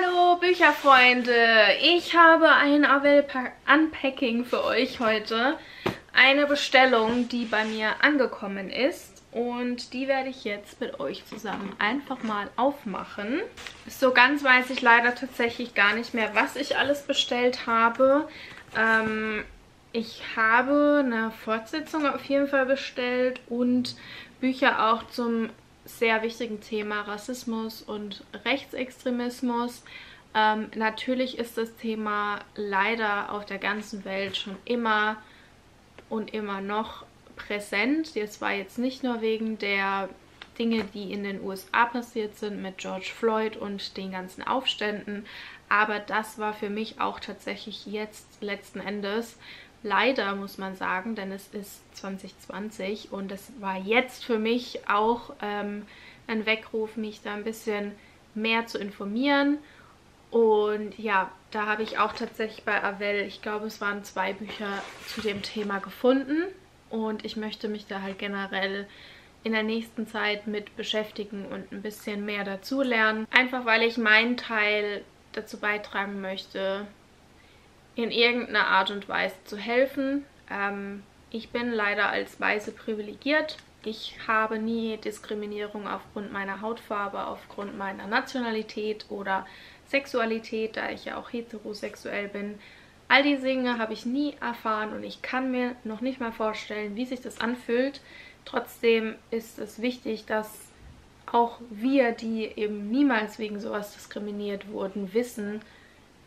Hallo Bücherfreunde, ich habe ein Avel Unpacking für euch heute. Eine Bestellung, die bei mir angekommen ist und die werde ich jetzt mit euch zusammen einfach mal aufmachen. So ganz weiß ich leider tatsächlich gar nicht mehr, was ich alles bestellt habe. Ähm, ich habe eine Fortsetzung auf jeden Fall bestellt und Bücher auch zum sehr wichtigen Thema Rassismus und Rechtsextremismus. Ähm, natürlich ist das Thema leider auf der ganzen Welt schon immer und immer noch präsent. Das war jetzt nicht nur wegen der Dinge, die in den USA passiert sind mit George Floyd und den ganzen Aufständen, aber das war für mich auch tatsächlich jetzt letzten Endes Leider muss man sagen, denn es ist 2020 und es war jetzt für mich auch ähm, ein Weckruf, mich da ein bisschen mehr zu informieren. Und ja, da habe ich auch tatsächlich bei Avell, ich glaube es waren zwei Bücher zu dem Thema gefunden. Und ich möchte mich da halt generell in der nächsten Zeit mit beschäftigen und ein bisschen mehr dazu lernen. Einfach weil ich meinen Teil dazu beitragen möchte, in irgendeiner Art und Weise zu helfen. Ähm, ich bin leider als Weiße privilegiert. Ich habe nie Diskriminierung aufgrund meiner Hautfarbe, aufgrund meiner Nationalität oder Sexualität, da ich ja auch heterosexuell bin. All diese Dinge habe ich nie erfahren und ich kann mir noch nicht mal vorstellen, wie sich das anfühlt. Trotzdem ist es wichtig, dass auch wir, die eben niemals wegen sowas diskriminiert wurden, wissen,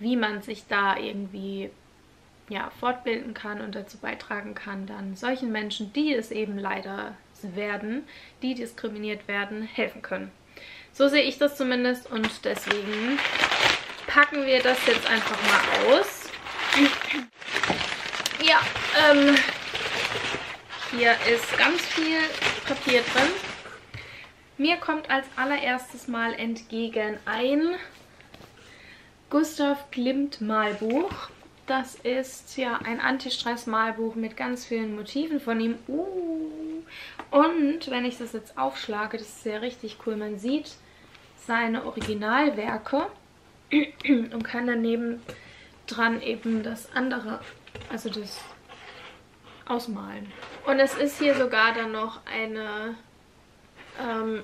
wie man sich da irgendwie ja, fortbilden kann und dazu beitragen kann, dann solchen Menschen, die es eben leider werden, die diskriminiert werden, helfen können. So sehe ich das zumindest und deswegen packen wir das jetzt einfach mal aus. ja, ähm, hier ist ganz viel Papier drin. Mir kommt als allererstes mal entgegen ein Gustav Klimt Malbuch. Das ist ja ein Anti-Stress-Malbuch mit ganz vielen Motiven von ihm. Uh. Und wenn ich das jetzt aufschlage, das ist ja richtig cool. Man sieht seine Originalwerke und kann daneben dran eben das andere, also das ausmalen. Und es ist hier sogar dann noch eine ähm,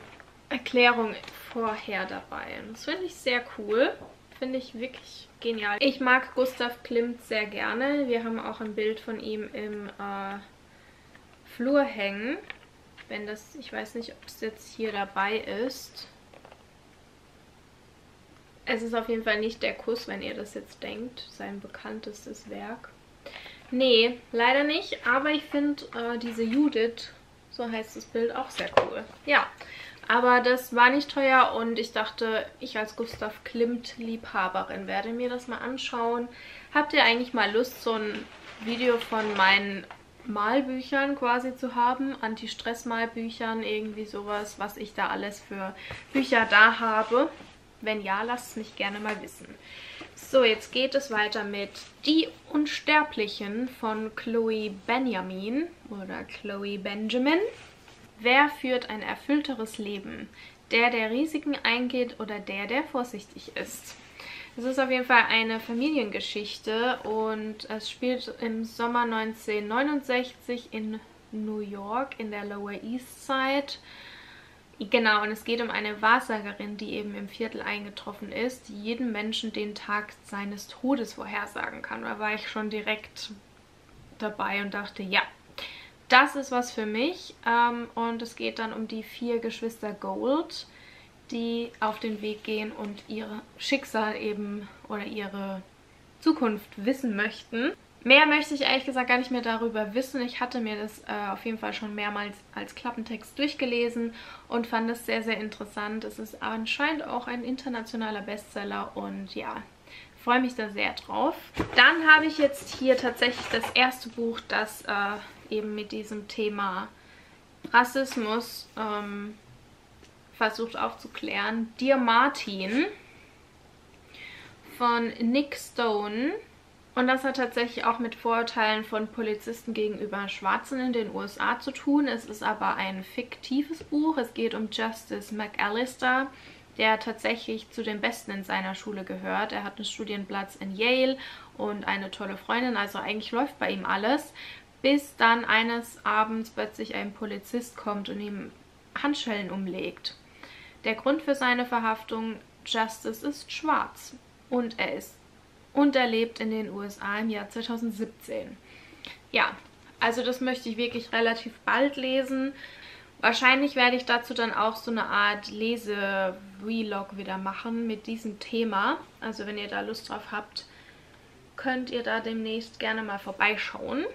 Erklärung vorher dabei. Das finde ich sehr cool. Finde ich wirklich genial. Ich mag Gustav Klimt sehr gerne. Wir haben auch ein Bild von ihm im äh, Flur hängen. Wenn das, ich weiß nicht, ob es jetzt hier dabei ist. Es ist auf jeden Fall nicht der Kuss, wenn ihr das jetzt denkt. Sein bekanntestes Werk. Nee, leider nicht. Aber ich finde äh, diese Judith, so heißt das Bild, auch sehr cool. Ja, aber das war nicht teuer und ich dachte, ich als Gustav Klimt-Liebhaberin werde mir das mal anschauen. Habt ihr eigentlich mal Lust, so ein Video von meinen Malbüchern quasi zu haben? Anti-Stress-Malbüchern, irgendwie sowas, was ich da alles für Bücher da habe? Wenn ja, lasst es mich gerne mal wissen. So, jetzt geht es weiter mit Die Unsterblichen von Chloe Benjamin oder Chloe Benjamin. Wer führt ein erfüllteres Leben? Der, der Risiken eingeht oder der, der vorsichtig ist? Es ist auf jeden Fall eine Familiengeschichte und es spielt im Sommer 1969 in New York in der Lower East Side. Genau, und es geht um eine Wahrsagerin, die eben im Viertel eingetroffen ist, die jedem Menschen den Tag seines Todes vorhersagen kann. Da war ich schon direkt dabei und dachte, ja, das ist was für mich. Ähm, und es geht dann um die vier Geschwister Gold, die auf den Weg gehen und ihr Schicksal eben oder ihre Zukunft wissen möchten. Mehr möchte ich ehrlich gesagt gar nicht mehr darüber wissen. Ich hatte mir das äh, auf jeden Fall schon mehrmals als Klappentext durchgelesen und fand es sehr, sehr interessant. Es ist anscheinend auch ein internationaler Bestseller und ja, freue mich da sehr drauf. Dann habe ich jetzt hier tatsächlich das erste Buch, das äh, eben mit diesem Thema Rassismus ähm, versucht aufzuklären. Dear Martin von Nick Stone. Und das hat tatsächlich auch mit Vorurteilen von Polizisten gegenüber Schwarzen in den USA zu tun. Es ist aber ein fiktives Buch. Es geht um Justice McAllister, der tatsächlich zu den Besten in seiner Schule gehört. Er hat einen Studienplatz in Yale und eine tolle Freundin, also eigentlich läuft bei ihm alles, bis dann eines Abends plötzlich ein Polizist kommt und ihm Handschellen umlegt. Der Grund für seine Verhaftung, Justice, ist schwarz und er ist und er lebt in den USA im Jahr 2017. Ja, also das möchte ich wirklich relativ bald lesen. Wahrscheinlich werde ich dazu dann auch so eine Art Lese-Vlog wieder machen mit diesem Thema. Also wenn ihr da Lust drauf habt, könnt ihr da demnächst gerne mal vorbeischauen.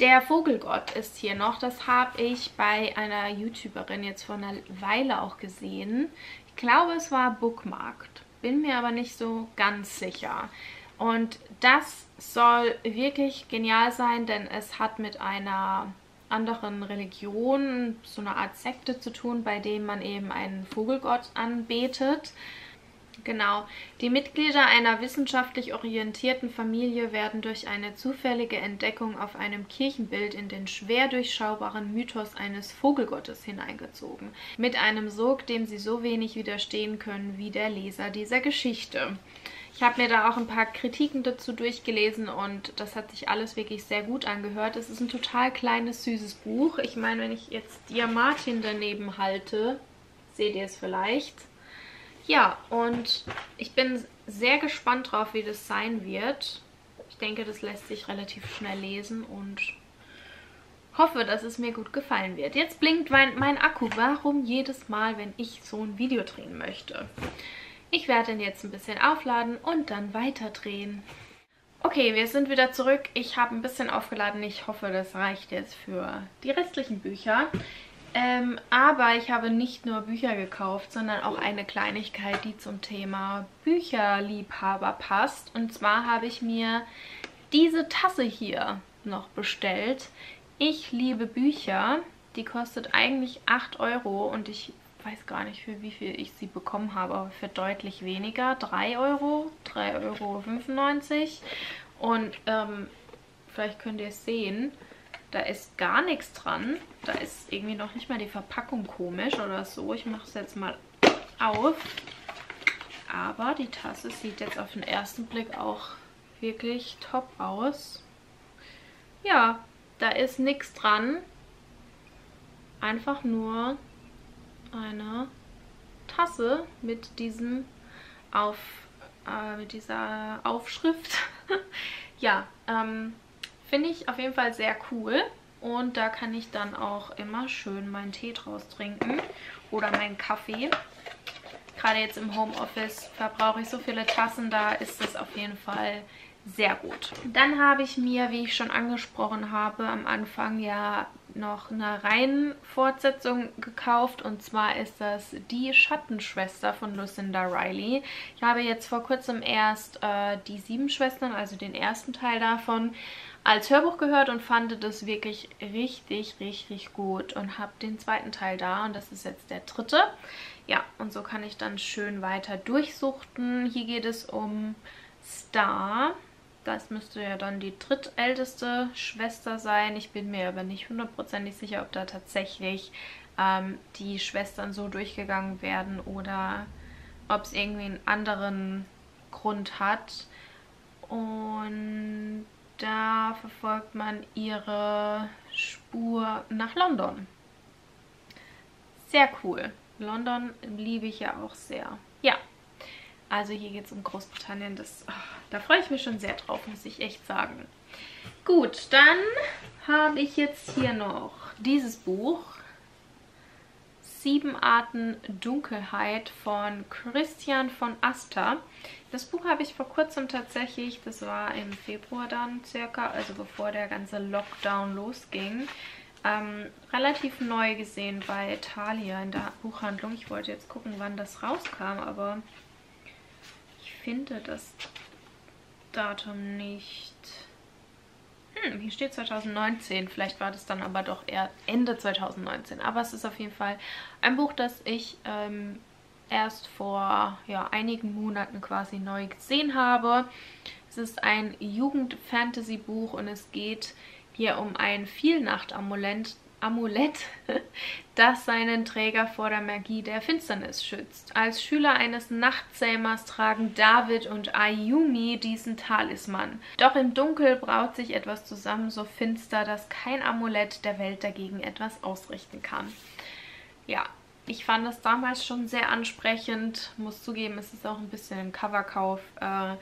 Der Vogelgott ist hier noch. Das habe ich bei einer YouTuberin jetzt vor einer Weile auch gesehen. Ich glaube, es war Bookmarked. Bin mir aber nicht so ganz sicher. Und das soll wirklich genial sein, denn es hat mit einer anderen Religion, so eine Art Sekte zu tun, bei dem man eben einen Vogelgott anbetet. Genau. Die Mitglieder einer wissenschaftlich orientierten Familie werden durch eine zufällige Entdeckung auf einem Kirchenbild in den schwer durchschaubaren Mythos eines Vogelgottes hineingezogen. Mit einem Sog, dem sie so wenig widerstehen können wie der Leser dieser Geschichte. Ich habe mir da auch ein paar Kritiken dazu durchgelesen und das hat sich alles wirklich sehr gut angehört. Es ist ein total kleines, süßes Buch. Ich meine, wenn ich jetzt Diamartin daneben halte, seht ihr es vielleicht. Ja, und ich bin sehr gespannt drauf, wie das sein wird. Ich denke, das lässt sich relativ schnell lesen und hoffe, dass es mir gut gefallen wird. Jetzt blinkt mein, mein Akku. Warum jedes Mal, wenn ich so ein Video drehen möchte? Ich werde ihn jetzt ein bisschen aufladen und dann weiter drehen. Okay, wir sind wieder zurück. Ich habe ein bisschen aufgeladen. Ich hoffe, das reicht jetzt für die restlichen Bücher. Ähm, aber ich habe nicht nur Bücher gekauft, sondern auch eine Kleinigkeit, die zum Thema Bücherliebhaber passt. Und zwar habe ich mir diese Tasse hier noch bestellt. Ich liebe Bücher. Die kostet eigentlich 8 Euro und ich weiß gar nicht, für wie viel ich sie bekommen habe, aber für deutlich weniger. 3 Euro, 3,95 Euro. Und ähm, vielleicht könnt ihr es sehen, da ist gar nichts dran. Da ist irgendwie noch nicht mal die Verpackung komisch oder so. Ich mache es jetzt mal auf. Aber die Tasse sieht jetzt auf den ersten Blick auch wirklich top aus. Ja, da ist nichts dran. Einfach nur eine Tasse mit diesem auf äh, mit dieser Aufschrift. ja, ähm, finde ich auf jeden Fall sehr cool. Und da kann ich dann auch immer schön meinen Tee draus trinken oder meinen Kaffee. Gerade jetzt im Homeoffice verbrauche ich so viele Tassen, da ist es auf jeden Fall sehr gut. Dann habe ich mir, wie ich schon angesprochen habe, am Anfang ja noch eine Reihenfortsetzung gekauft und zwar ist das Die Schattenschwester von Lucinda Riley. Ich habe jetzt vor kurzem erst äh, Die Sieben Schwestern, also den ersten Teil davon, als Hörbuch gehört und fand das wirklich richtig, richtig gut und habe den zweiten Teil da und das ist jetzt der dritte. Ja, und so kann ich dann schön weiter durchsuchten. Hier geht es um Star, das müsste ja dann die drittälteste Schwester sein. Ich bin mir aber nicht hundertprozentig sicher, ob da tatsächlich ähm, die Schwestern so durchgegangen werden oder ob es irgendwie einen anderen Grund hat. Und da verfolgt man ihre Spur nach London. Sehr cool. London liebe ich ja auch sehr. Ja, also hier geht es um Großbritannien. Das, oh, da freue ich mich schon sehr drauf, muss ich echt sagen. Gut, dann habe ich jetzt hier noch dieses Buch. Sieben Arten Dunkelheit von Christian von Asta. Das Buch habe ich vor kurzem tatsächlich, das war im Februar dann circa, also bevor der ganze Lockdown losging, ähm, relativ neu gesehen bei Thalia in der Buchhandlung. Ich wollte jetzt gucken, wann das rauskam, aber finde das Datum nicht. Hm, hier steht 2019. Vielleicht war das dann aber doch eher Ende 2019. Aber es ist auf jeden Fall ein Buch, das ich ähm, erst vor ja, einigen Monaten quasi neu gesehen habe. Es ist ein Jugend-Fantasy-Buch und es geht hier um ein Vielnacht-Amulett, Amulett, das seinen Träger vor der Magie der Finsternis schützt. Als Schüler eines Nachtzähmers tragen David und Ayumi diesen Talisman. Doch im Dunkel braut sich etwas zusammen, so finster, dass kein Amulett der Welt dagegen etwas ausrichten kann. Ja, ich fand das damals schon sehr ansprechend. Muss zugeben, es ist auch ein bisschen im Coverkauf. Äh,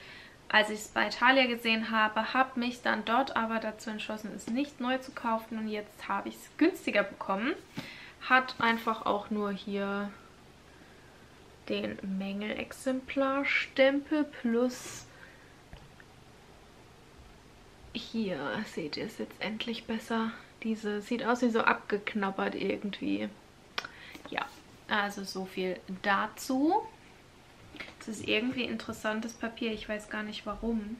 als ich es bei Italia gesehen habe, habe mich dann dort aber dazu entschlossen, es nicht neu zu kaufen und jetzt habe ich es günstiger bekommen. Hat einfach auch nur hier den Mängelexemplarstempel plus hier seht ihr es jetzt endlich besser. Diese sieht aus wie so abgeknabbert irgendwie. Ja, also so viel dazu. Ist irgendwie interessantes Papier. Ich weiß gar nicht warum.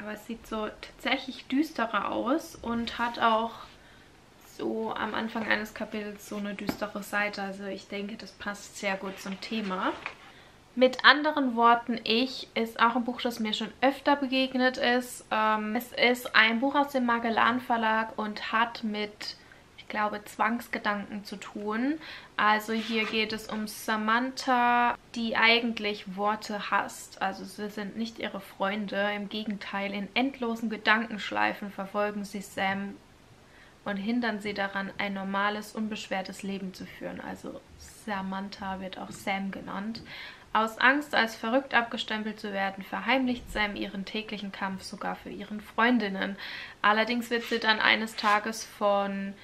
Aber es sieht so tatsächlich düsterer aus und hat auch so am Anfang eines Kapitels so eine düstere Seite. Also ich denke, das passt sehr gut zum Thema. Mit anderen Worten, Ich ist auch ein Buch, das mir schon öfter begegnet ist. Ähm, es ist ein Buch aus dem Magellan Verlag und hat mit glaube, Zwangsgedanken zu tun. Also hier geht es um Samantha, die eigentlich Worte hasst. Also sie sind nicht ihre Freunde. Im Gegenteil, in endlosen Gedankenschleifen verfolgen sie Sam und hindern sie daran, ein normales, unbeschwertes Leben zu führen. Also Samantha wird auch Sam genannt. Aus Angst, als verrückt abgestempelt zu werden, verheimlicht Sam ihren täglichen Kampf sogar für ihren Freundinnen. Allerdings wird sie dann eines Tages von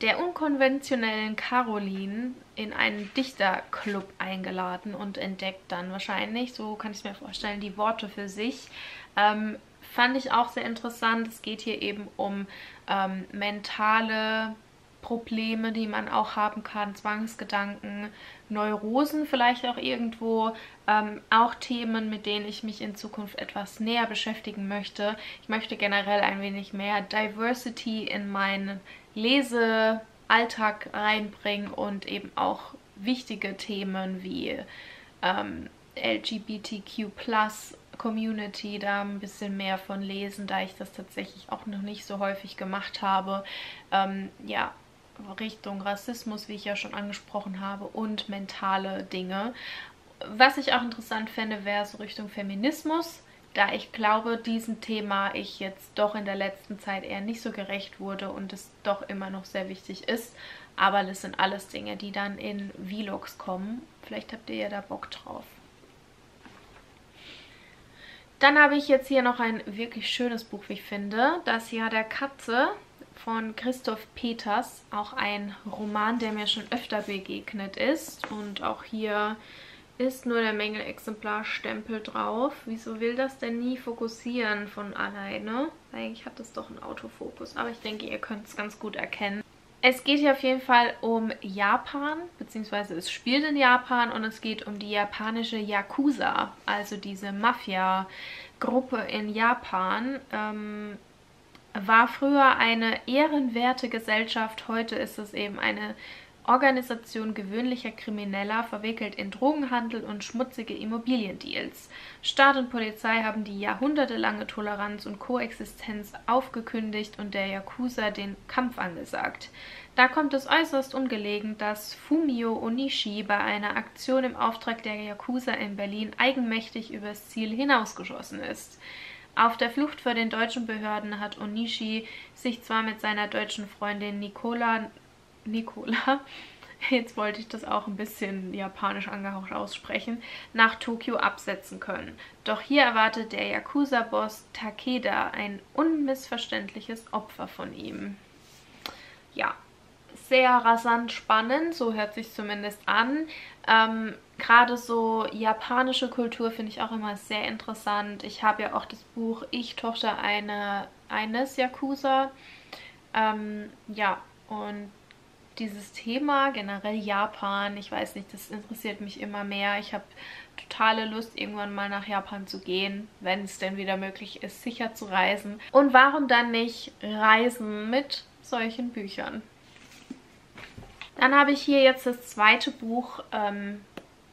der unkonventionellen Caroline in einen Dichterclub eingeladen und entdeckt dann wahrscheinlich, so kann ich mir vorstellen, die Worte für sich. Ähm, fand ich auch sehr interessant. Es geht hier eben um ähm, mentale Probleme, die man auch haben kann, Zwangsgedanken, Neurosen vielleicht auch irgendwo, ähm, auch Themen, mit denen ich mich in Zukunft etwas näher beschäftigen möchte. Ich möchte generell ein wenig mehr Diversity in meinen Lesealltag reinbringen und eben auch wichtige Themen wie ähm, LGBTQ Community da ein bisschen mehr von lesen, da ich das tatsächlich auch noch nicht so häufig gemacht habe. Ähm, ja, Richtung Rassismus, wie ich ja schon angesprochen habe, und mentale Dinge. Was ich auch interessant fände, wäre so Richtung Feminismus da ich glaube, diesem Thema ich jetzt doch in der letzten Zeit eher nicht so gerecht wurde und es doch immer noch sehr wichtig ist. Aber das sind alles Dinge, die dann in Vlogs kommen. Vielleicht habt ihr ja da Bock drauf. Dann habe ich jetzt hier noch ein wirklich schönes Buch, wie ich finde. Das Jahr der Katze von Christoph Peters. Auch ein Roman, der mir schon öfter begegnet ist. Und auch hier ist nur der Mängelexemplarstempel drauf. Wieso will das denn nie fokussieren von alleine? Eigentlich hat das doch einen Autofokus, aber ich denke, ihr könnt es ganz gut erkennen. Es geht hier auf jeden Fall um Japan, beziehungsweise es spielt in Japan und es geht um die japanische Yakuza, also diese Mafia-Gruppe in Japan. Ähm, war früher eine ehrenwerte Gesellschaft, heute ist es eben eine Organisation gewöhnlicher Krimineller verwickelt in Drogenhandel und schmutzige Immobiliendeals. Staat und Polizei haben die jahrhundertelange Toleranz und Koexistenz aufgekündigt und der Yakuza den Kampf angesagt. Da kommt es äußerst ungelegen, dass Fumio Onishi bei einer Aktion im Auftrag der Yakuza in Berlin eigenmächtig übers Ziel hinausgeschossen ist. Auf der Flucht vor den deutschen Behörden hat Onishi sich zwar mit seiner deutschen Freundin Nicola Nicola, jetzt wollte ich das auch ein bisschen japanisch angehaucht aussprechen, nach Tokio absetzen können. Doch hier erwartet der Yakuza-Boss Takeda ein unmissverständliches Opfer von ihm. Ja, sehr rasant spannend, so hört sich zumindest an. Ähm, Gerade so japanische Kultur finde ich auch immer sehr interessant. Ich habe ja auch das Buch Ich, Tochter eine, eines Yakuza. Ähm, ja, und dieses Thema, generell Japan, ich weiß nicht, das interessiert mich immer mehr. Ich habe totale Lust, irgendwann mal nach Japan zu gehen, wenn es denn wieder möglich ist, sicher zu reisen. Und warum dann nicht reisen mit solchen Büchern? Dann habe ich hier jetzt das zweite Buch, ähm,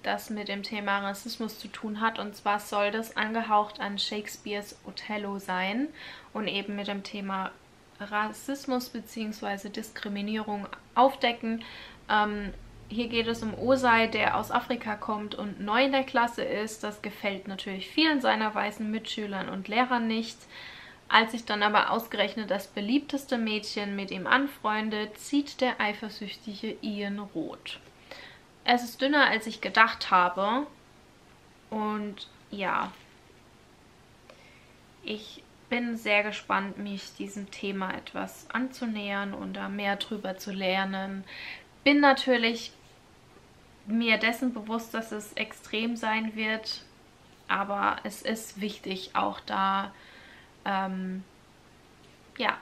das mit dem Thema Rassismus zu tun hat. Und zwar soll das angehaucht an Shakespeares Othello sein und eben mit dem Thema Rassismus bzw. Diskriminierung aufdecken. Ähm, hier geht es um Osei, der aus Afrika kommt und neu in der Klasse ist. Das gefällt natürlich vielen seiner weißen Mitschülern und Lehrern nicht. Als sich dann aber ausgerechnet das beliebteste Mädchen mit ihm anfreundet, zieht der eifersüchtige Ian rot. Es ist dünner, als ich gedacht habe. Und ja, ich bin sehr gespannt, mich diesem Thema etwas anzunähern und da mehr drüber zu lernen. Bin natürlich mir dessen bewusst, dass es extrem sein wird, aber es ist wichtig, auch da ähm, ja,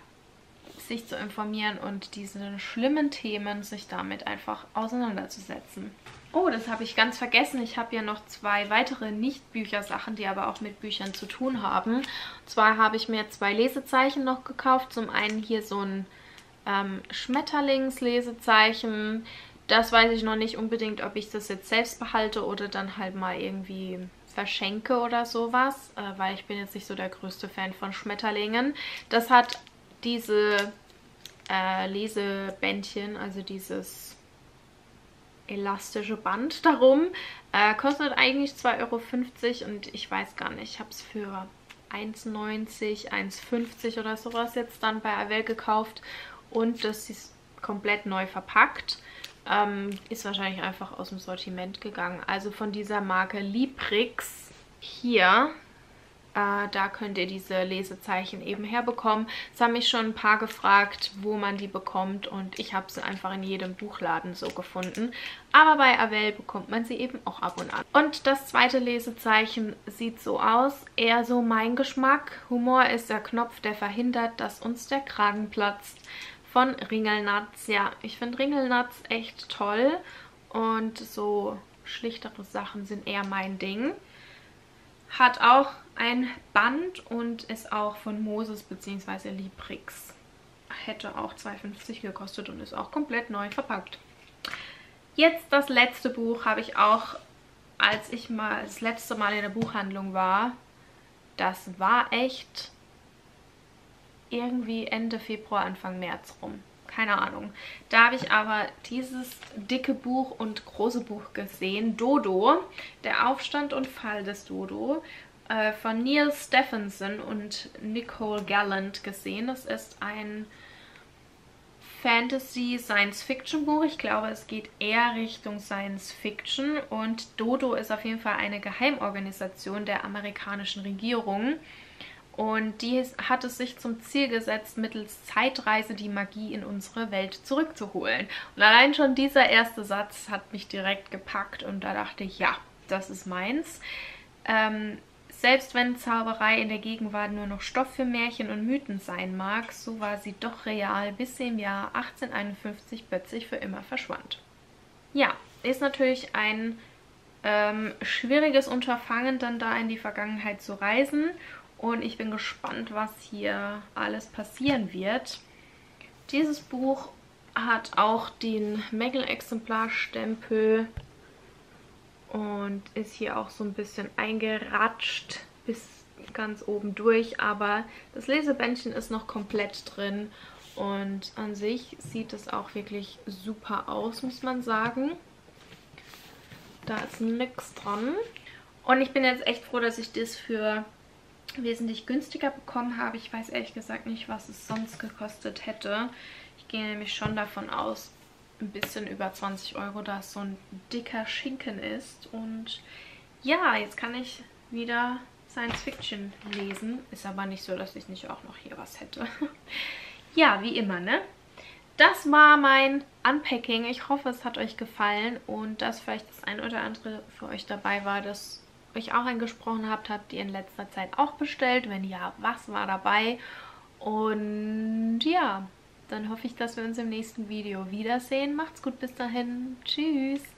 sich zu informieren und diese schlimmen Themen sich damit einfach auseinanderzusetzen. Oh, das habe ich ganz vergessen. Ich habe ja noch zwei weitere Nicht-Büchersachen, die aber auch mit Büchern zu tun haben. Und zwar habe ich mir zwei Lesezeichen noch gekauft. Zum einen hier so ein ähm, Schmetterlingslesezeichen. Das weiß ich noch nicht unbedingt, ob ich das jetzt selbst behalte oder dann halt mal irgendwie verschenke oder sowas, äh, weil ich bin jetzt nicht so der größte Fan von Schmetterlingen. Das hat diese äh, Lesebändchen, also dieses elastische Band darum. Äh, kostet eigentlich 2,50 Euro und ich weiß gar nicht, ich habe es für 1,90, 1,50 oder sowas jetzt dann bei Avel gekauft und das ist komplett neu verpackt. Ähm, ist wahrscheinlich einfach aus dem Sortiment gegangen. Also von dieser Marke Librix hier äh, da könnt ihr diese Lesezeichen eben herbekommen. Es haben mich schon ein paar gefragt, wo man die bekommt und ich habe sie einfach in jedem Buchladen so gefunden. Aber bei Avell bekommt man sie eben auch ab und an. Und das zweite Lesezeichen sieht so aus, eher so mein Geschmack. Humor ist der Knopf, der verhindert, dass uns der Kragen platzt. Von Ringelnatz. Ja, ich finde Ringelnatz echt toll und so schlichtere Sachen sind eher mein Ding. Hat auch ein Band und ist auch von Moses bzw. Librix. Hätte auch 2,50 gekostet und ist auch komplett neu verpackt. Jetzt das letzte Buch habe ich auch, als ich mal das letzte Mal in der Buchhandlung war, das war echt irgendwie Ende Februar, Anfang März rum. Keine Ahnung. Da habe ich aber dieses dicke Buch und große Buch gesehen. Dodo, der Aufstand und Fall des Dodo äh, von Neil Stephenson und Nicole Gallant gesehen. Das ist ein Fantasy-Science-Fiction-Buch. Ich glaube, es geht eher Richtung Science-Fiction. Und Dodo ist auf jeden Fall eine Geheimorganisation der amerikanischen Regierung. Und die hat es sich zum Ziel gesetzt, mittels Zeitreise die Magie in unsere Welt zurückzuholen. Und allein schon dieser erste Satz hat mich direkt gepackt und da dachte ich, ja, das ist meins. Ähm, selbst wenn Zauberei in der Gegenwart nur noch Stoff für Märchen und Mythen sein mag, so war sie doch real, bis sie im Jahr 1851 plötzlich für immer verschwand. Ja, ist natürlich ein ähm, schwieriges Unterfangen, dann da in die Vergangenheit zu reisen. Und ich bin gespannt, was hier alles passieren wird. Dieses Buch hat auch den Mängel-Exemplarstempel und ist hier auch so ein bisschen eingeratscht bis ganz oben durch, aber das Lesebändchen ist noch komplett drin und an sich sieht es auch wirklich super aus, muss man sagen. Da ist nichts dran. Und ich bin jetzt echt froh, dass ich das für wesentlich günstiger bekommen habe. Ich weiß ehrlich gesagt nicht, was es sonst gekostet hätte. Ich gehe nämlich schon davon aus, ein bisschen über 20 Euro, da es so ein dicker Schinken ist. Und ja, jetzt kann ich wieder Science Fiction lesen. Ist aber nicht so, dass ich nicht auch noch hier was hätte. ja, wie immer, ne? Das war mein Unpacking. Ich hoffe, es hat euch gefallen und dass vielleicht das ein oder andere für euch dabei war, das euch auch angesprochen habt, habt ihr in letzter Zeit auch bestellt. Wenn ja, was war dabei? Und ja, dann hoffe ich, dass wir uns im nächsten Video wiedersehen. Macht's gut bis dahin. Tschüss.